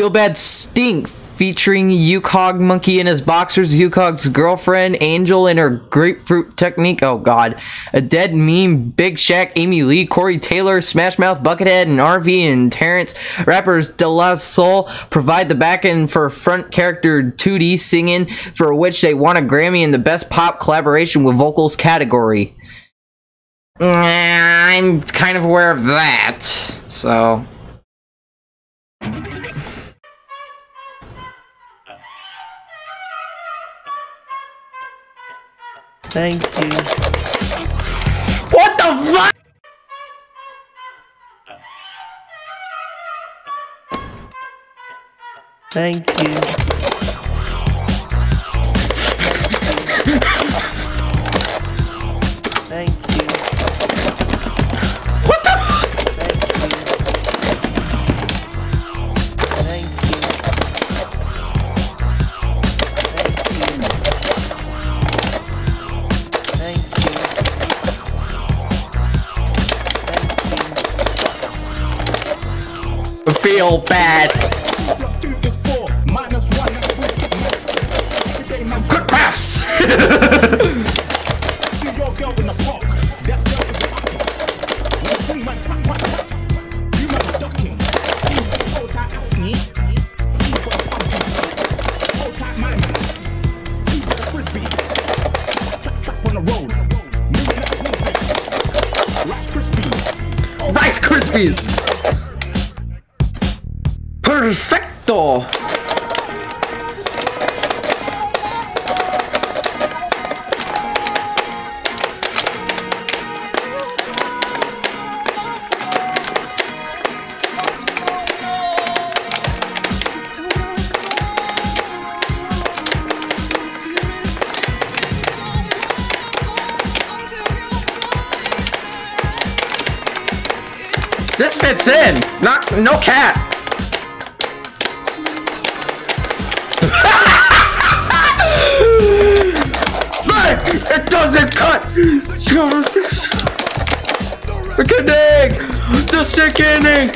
Feel Bad Stink featuring UKOG Monkey and his boxers, UKOG's girlfriend, Angel and her grapefruit technique. Oh god. A Dead Meme, Big Shaq, Amy Lee, Corey Taylor, Smash Mouth, Buckethead, and RV and Terrence. Rappers De La Soul provide the backend for front character 2D singing, for which they won a Grammy in the Best Pop Collaboration with Vocals category. I'm kind of aware of that, so. Thank you. What the fuck? Thank you. Feel bad. Quick pass! Rice Krispies! Perfecto! This fits in! Not no cat! Reckoning! The sickening!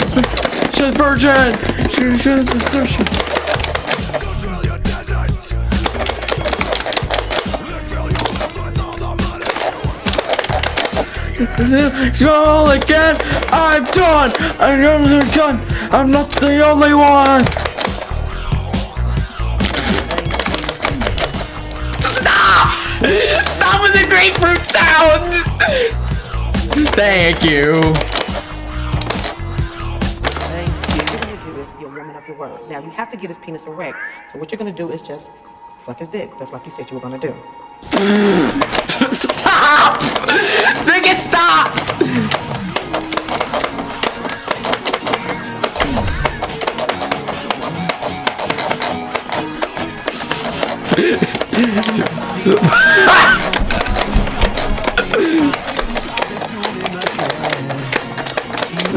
She's virgin! She- She's a sushi. Go again! I'm done! I'm done! I'm not the only one! Stop! Stop with the grapefruit sounds! Thank you. Thank you. What you're gonna do is be a woman of your word. Now you have to get his penis erect. So what you're gonna do is just suck his dick, just like you said you were gonna do. Stop! Make it stop!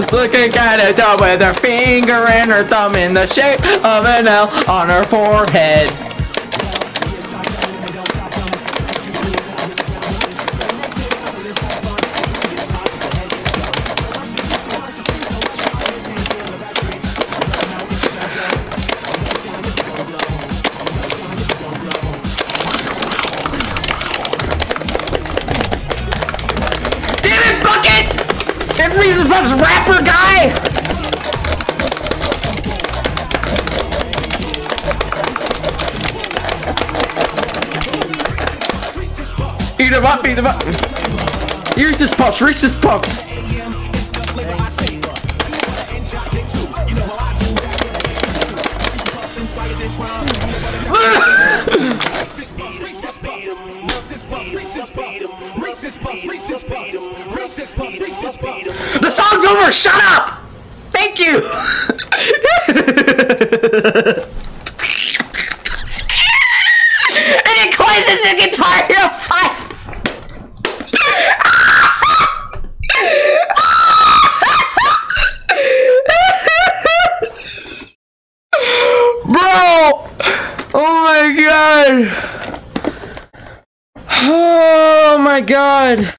Just looking at a dog with her finger and her thumb in the shape of an L on her forehead. Damn it, Eat him up, eat him up! Reese's Puffs, Reese's Puffs! The song's over! Shut up! Thank you! and it closes the guitar in five! Bro! Oh my god! Oh my god!